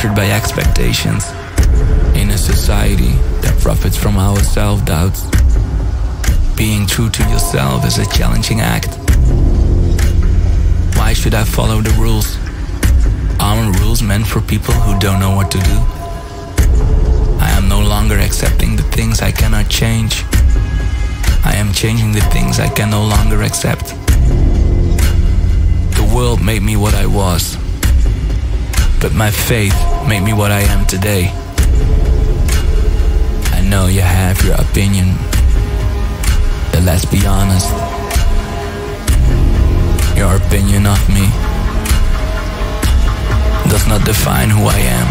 pressured by expectations in a society that profits from our self doubts. Being true to yourself is a challenging act. Why should I follow the rules? Aren't rules meant for people who don't know what to do? I am no longer accepting the things I cannot change. I am changing the things I can no longer accept. The world made me what I was, but my faith made me what I am today. I know you have your opinion, but let's be honest. Your opinion of me does not define who I am.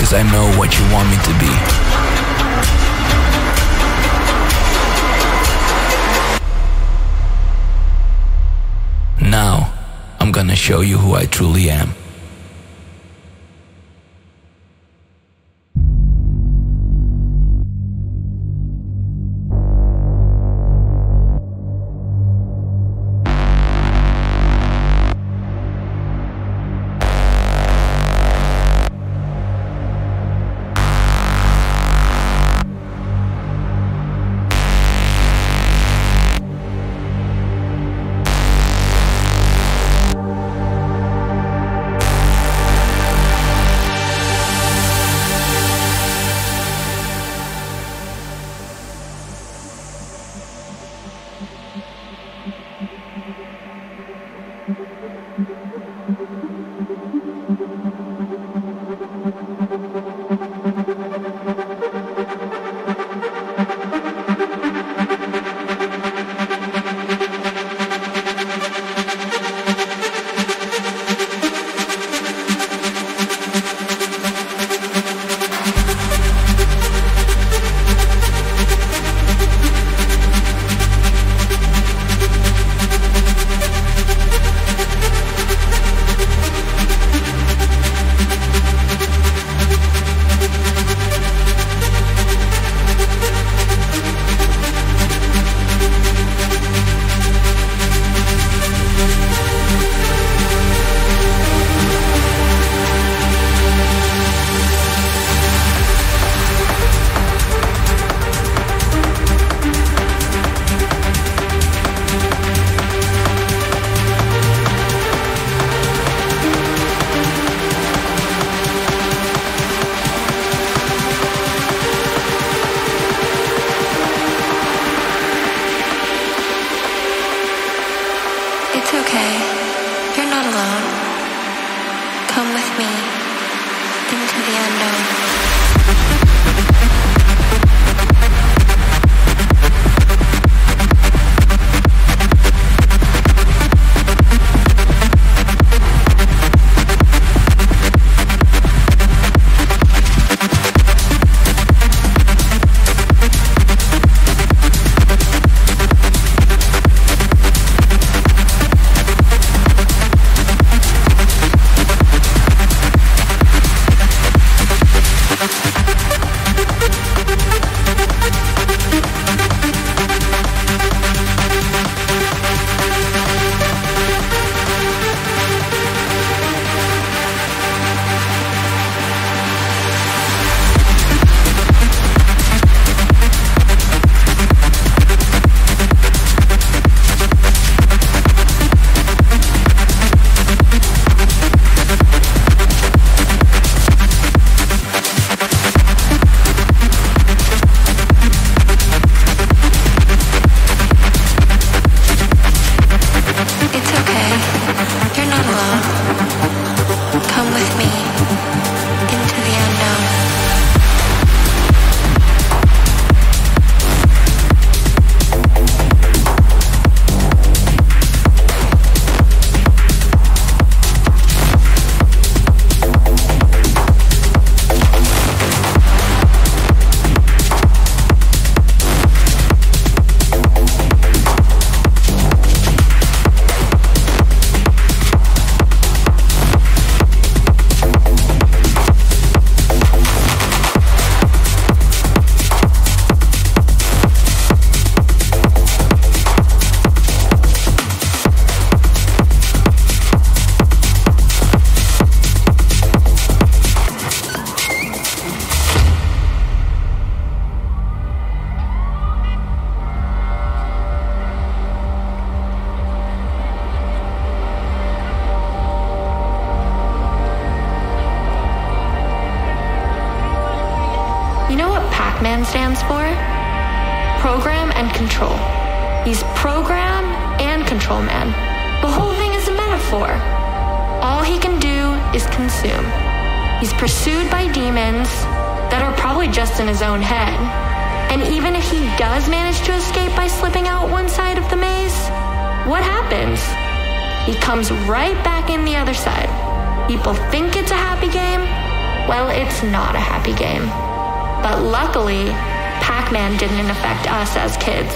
Cause I know what you want me to be. Now, I'm gonna show you who I truly am. didn't affect us as kids.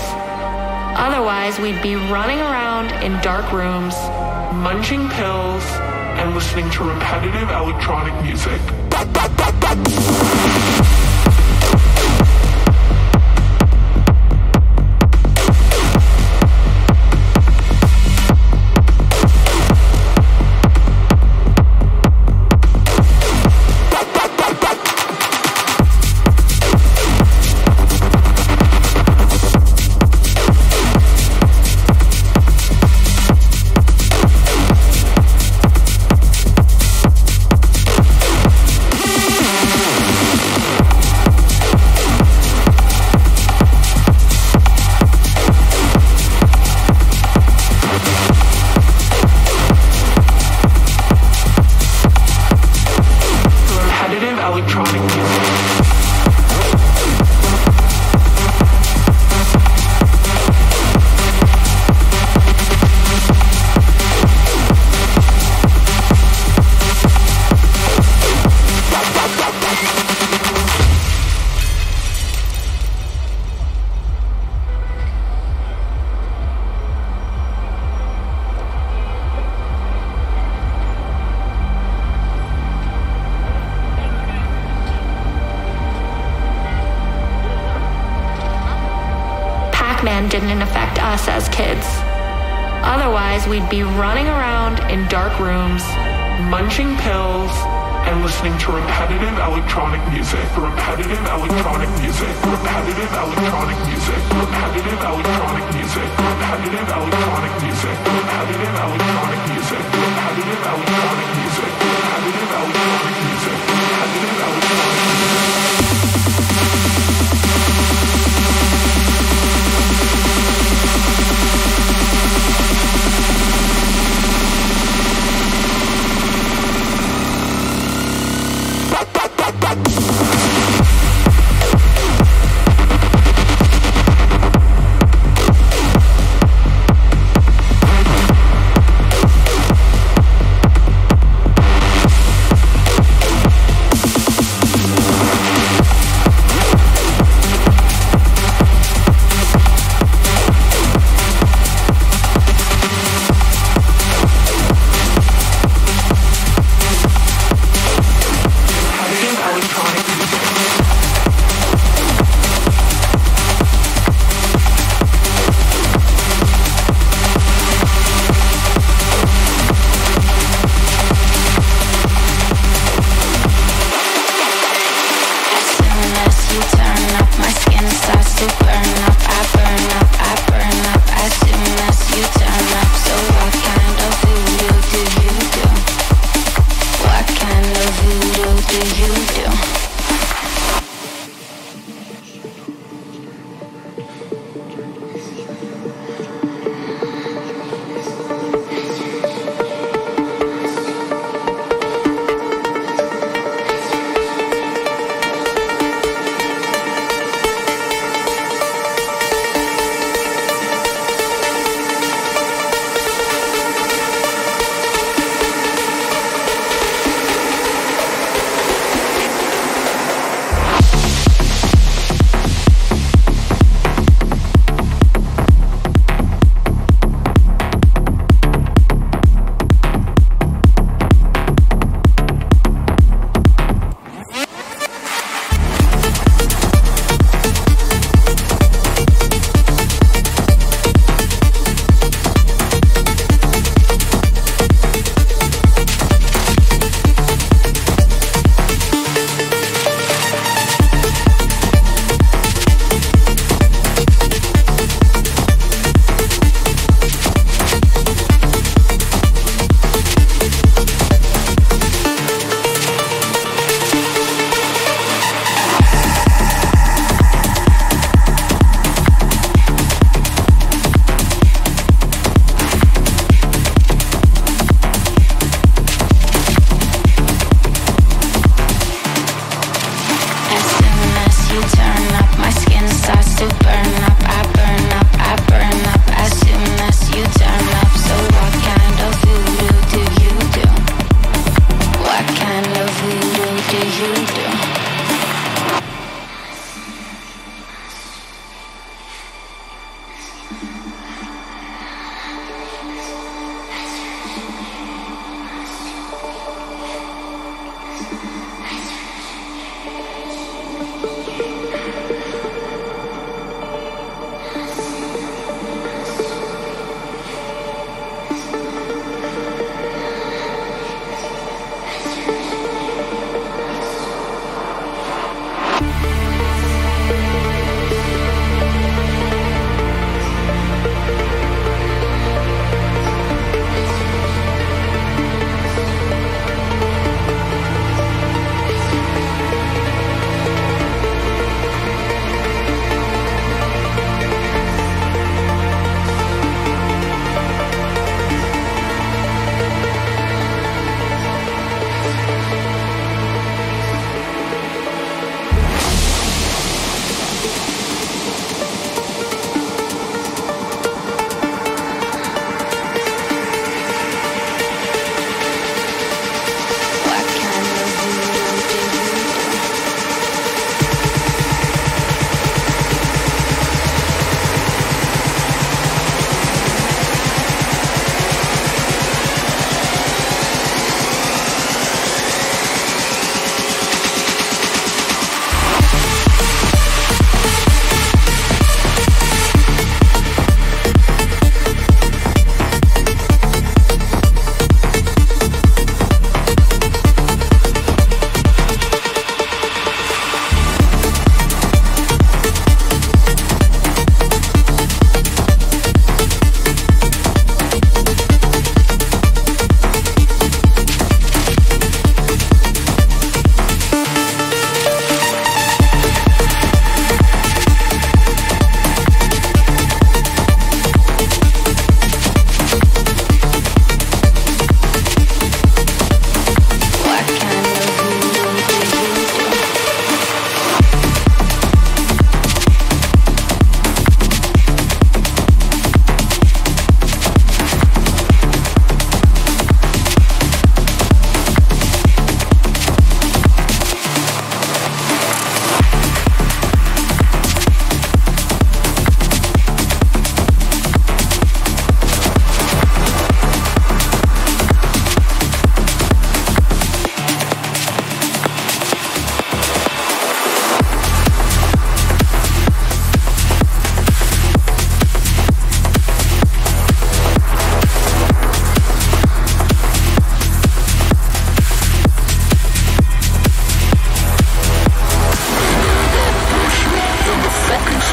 Otherwise, we'd be running around in dark rooms, munching pills, and listening to repetitive electronic music.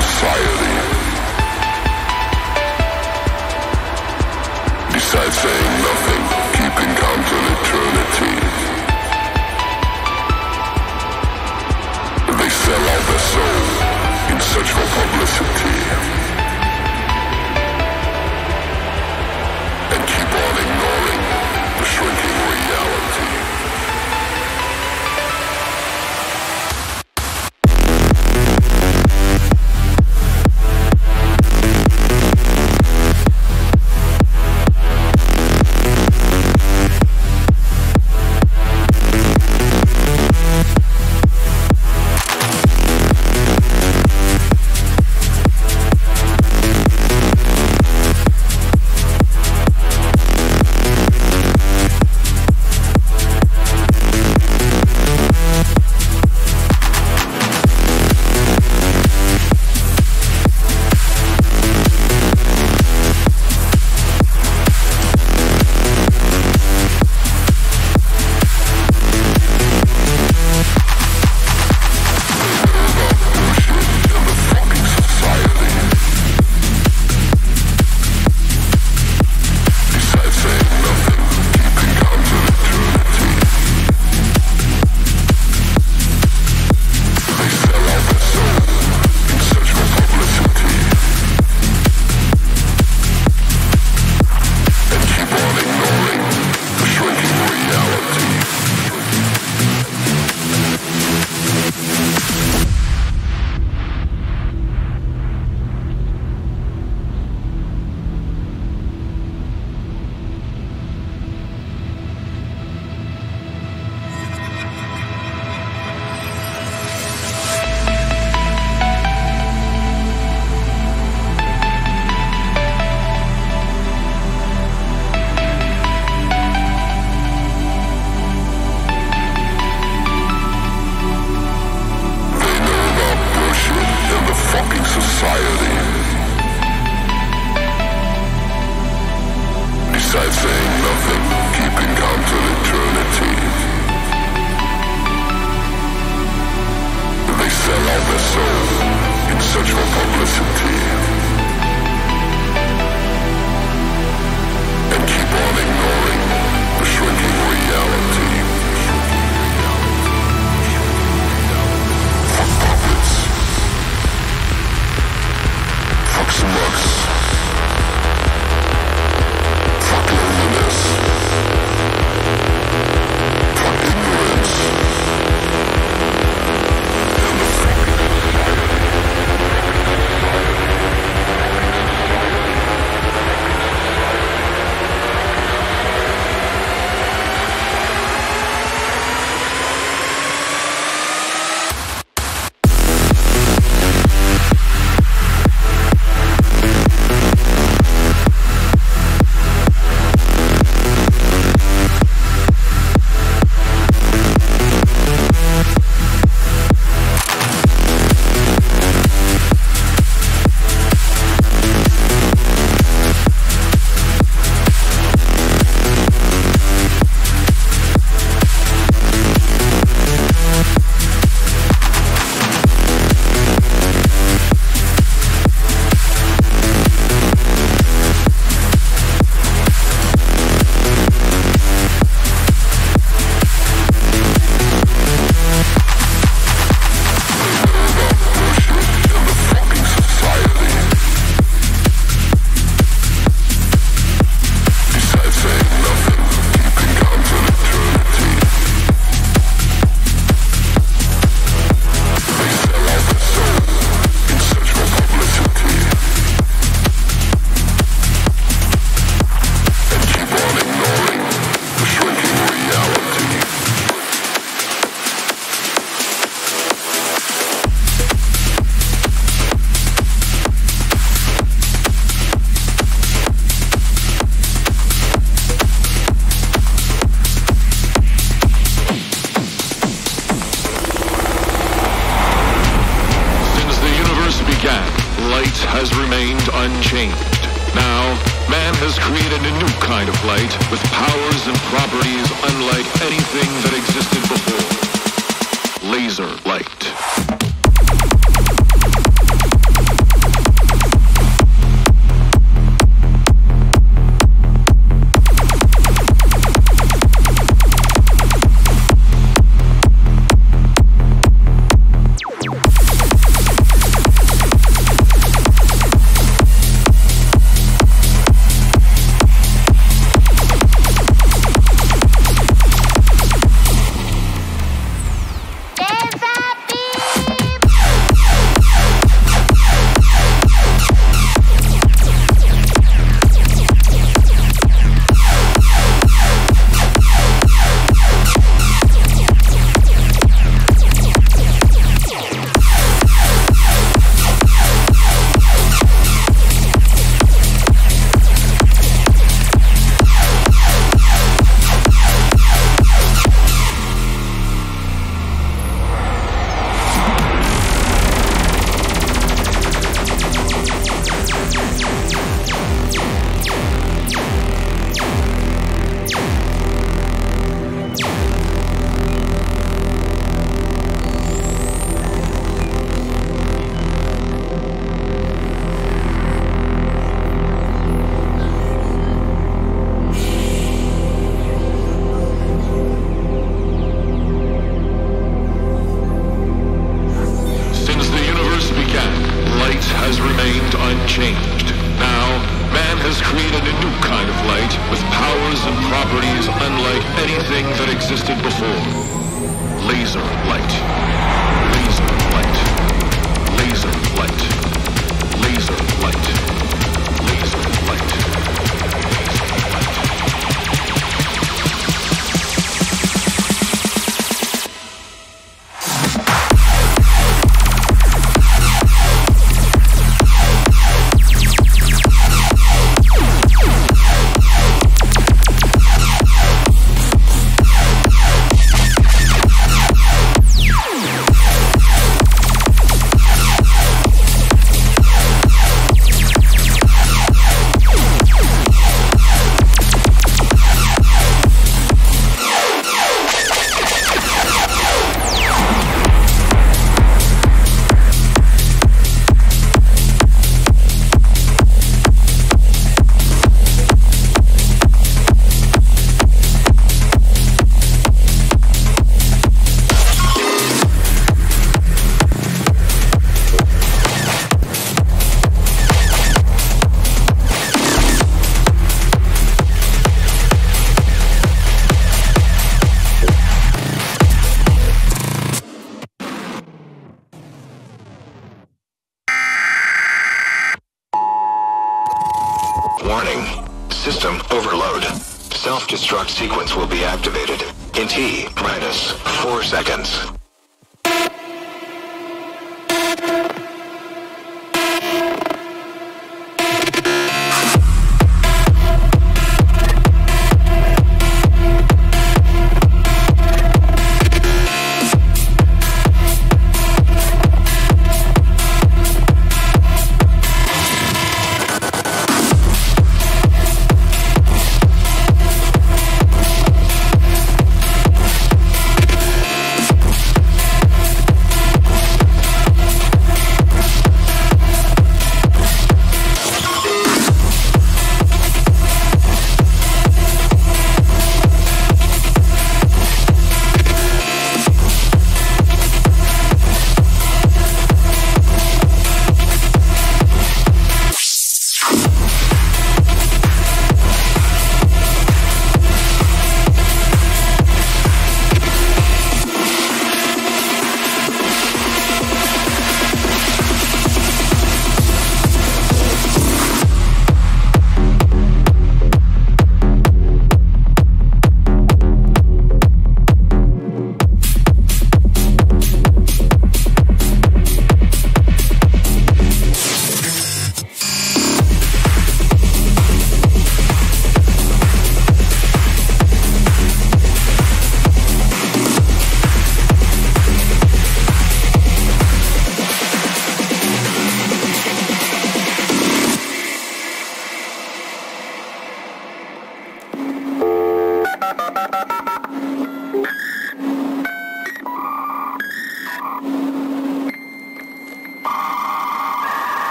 society. Besides saying nothing.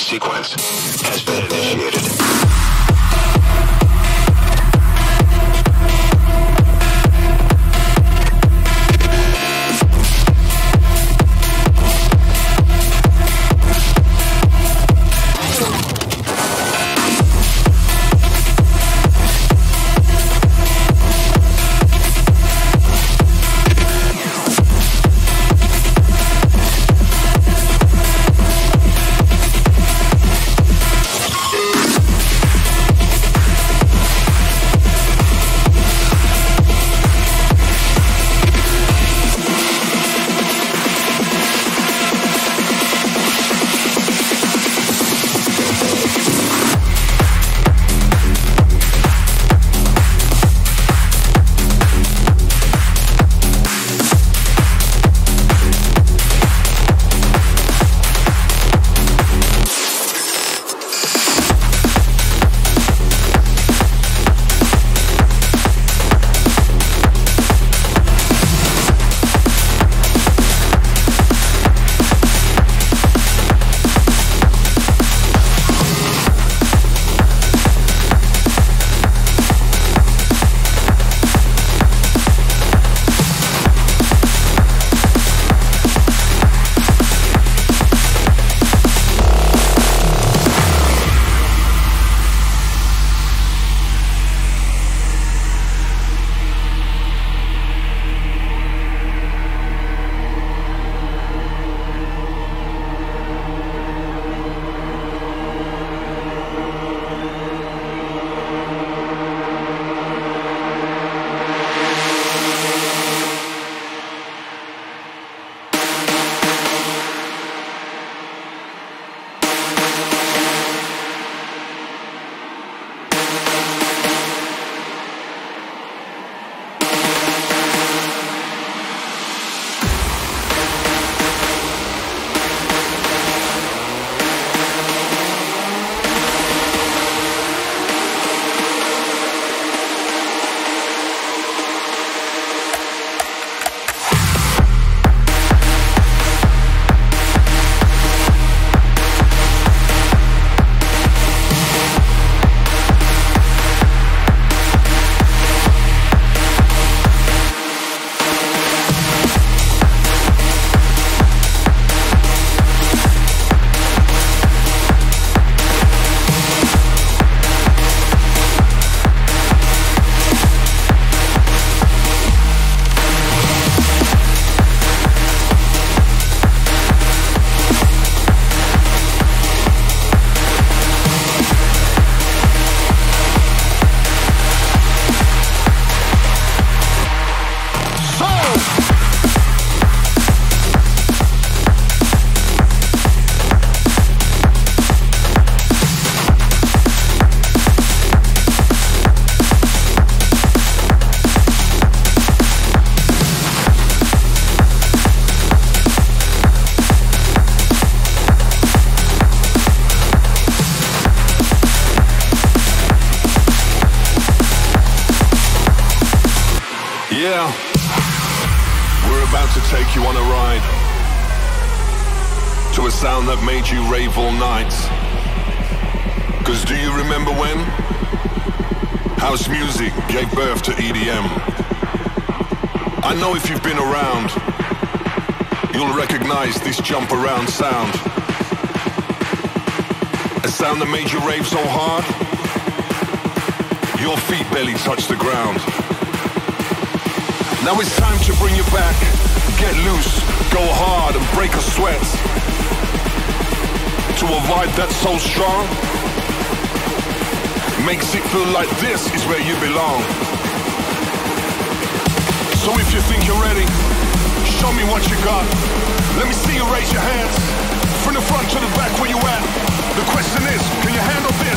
Sequence has been initiated. Recognize this jump around sound. A sound that made you rave so hard, your feet barely touch the ground. Now it's time to bring you back. Get loose, go hard and break a sweat. To a vibe that's so strong, makes it feel like this is where you belong. So So if you think you're ready, show me what you got. Let me see you raise your hands. From the front to the back, where you at? The question is, can you handle this?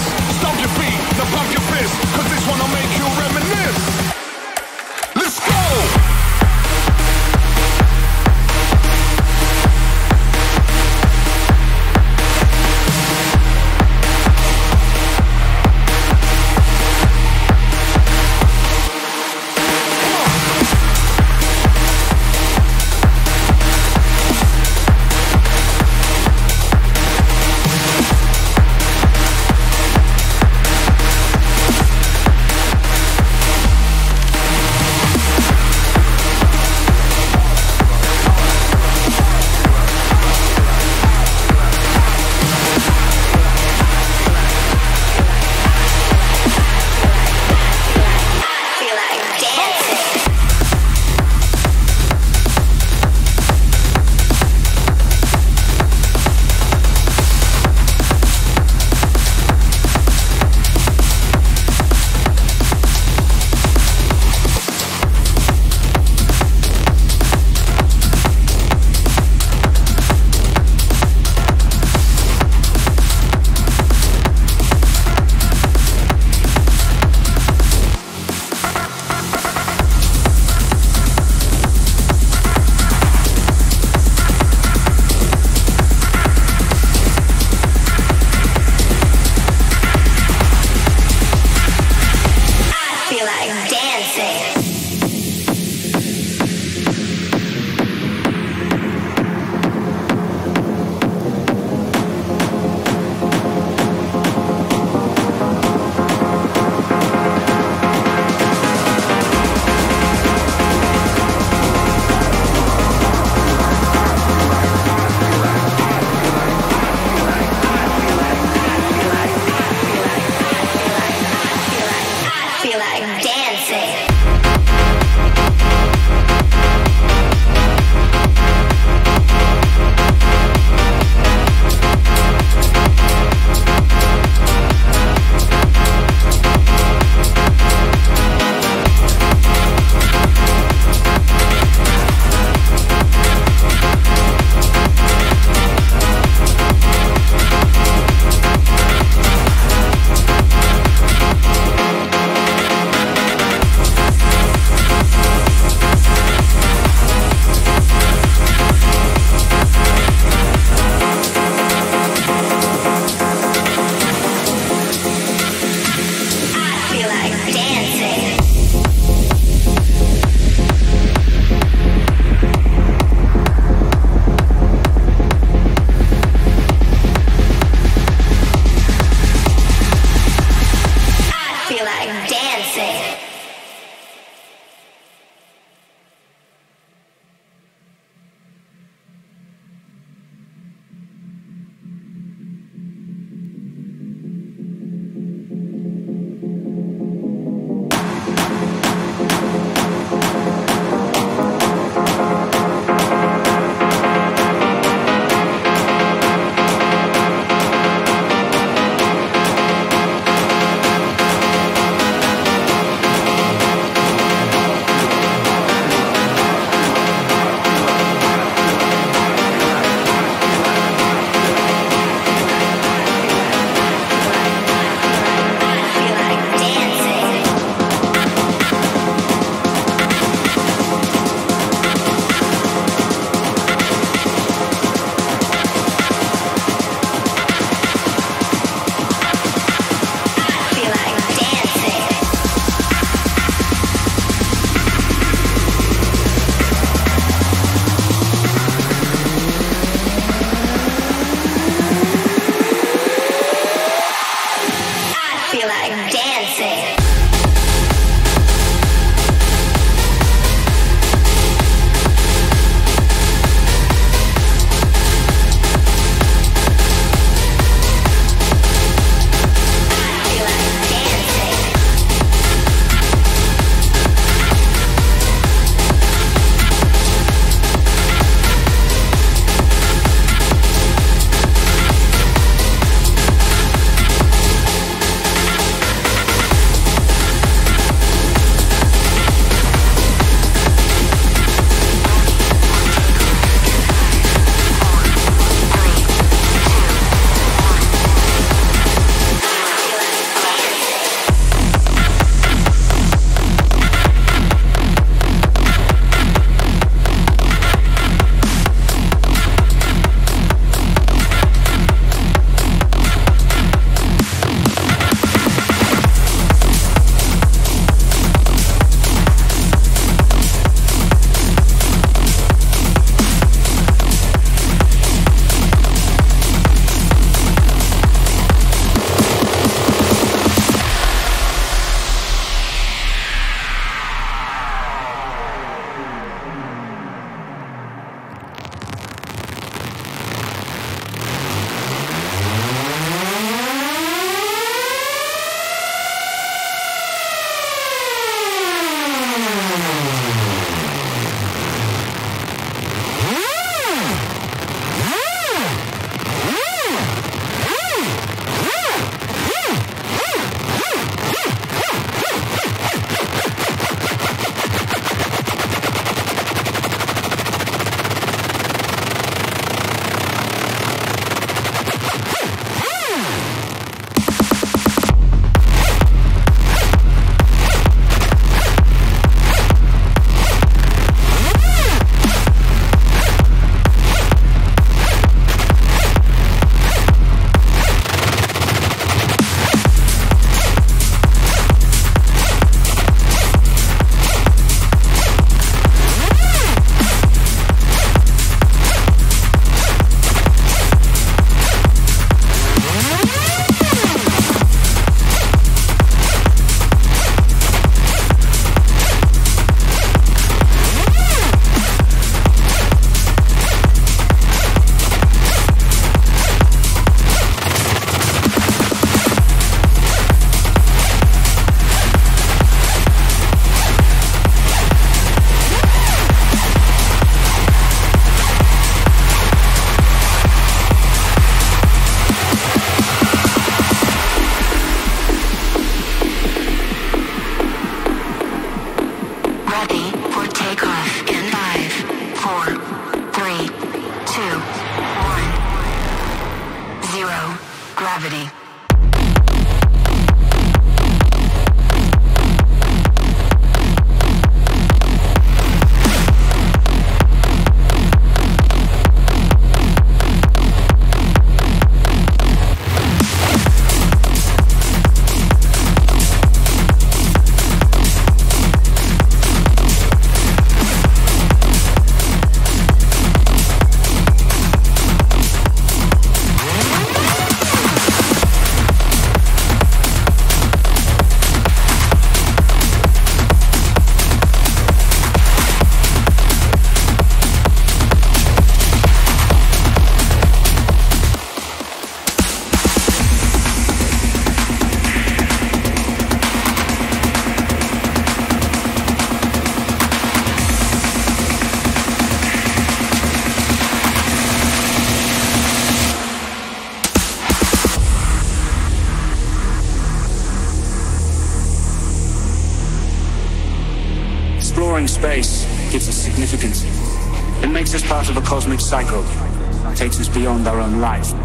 Beyond our own life.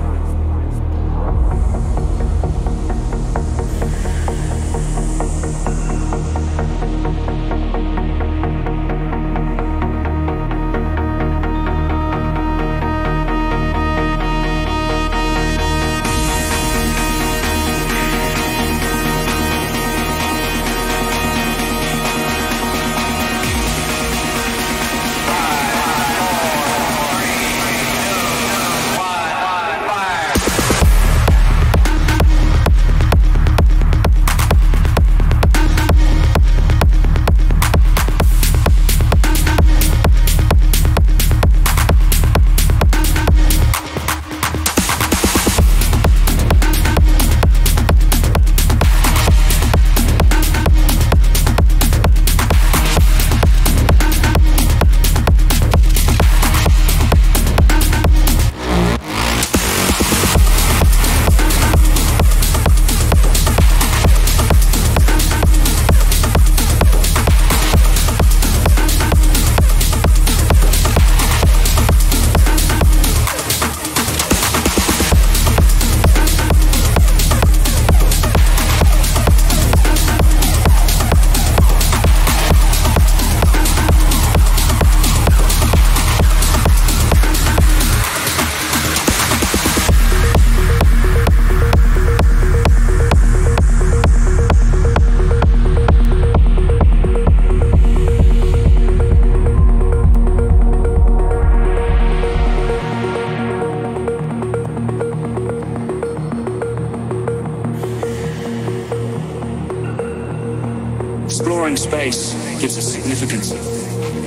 Exploring space gives us significance.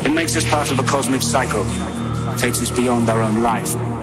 It makes us part of a cosmic cycle, takes us beyond our own life.